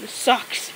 This sucks.